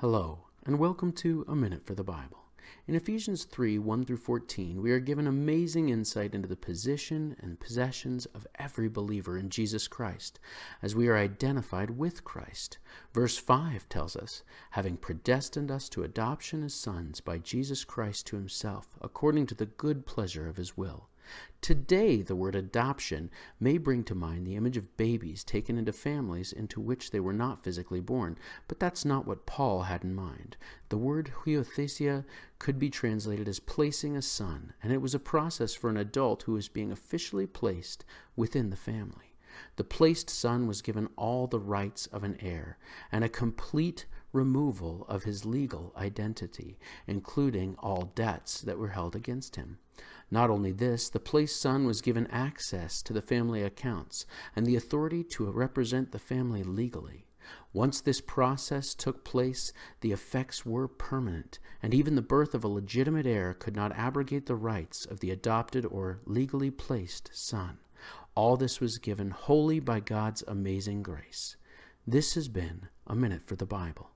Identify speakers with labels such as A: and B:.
A: Hello, and welcome to A Minute for the Bible. In Ephesians 3 1 through 14, we are given amazing insight into the position and possessions of every believer in Jesus Christ, as we are identified with Christ. Verse 5 tells us, having predestined us to adoption as sons by Jesus Christ to himself, according to the good pleasure of his will Today, the word adoption may bring to mind the image of babies taken into families into which they were not physically born, but that's not what Paul had in mind. The word huiothesia could be translated as placing a son, and it was a process for an adult who was being officially placed within the family. The placed son was given all the rights of an heir and a complete removal of his legal identity, including all debts that were held against him. Not only this, the placed son was given access to the family accounts and the authority to represent the family legally. Once this process took place, the effects were permanent, and even the birth of a legitimate heir could not abrogate the rights of the adopted or legally placed son. All this was given wholly by God's amazing grace. This has been a Minute for the Bible.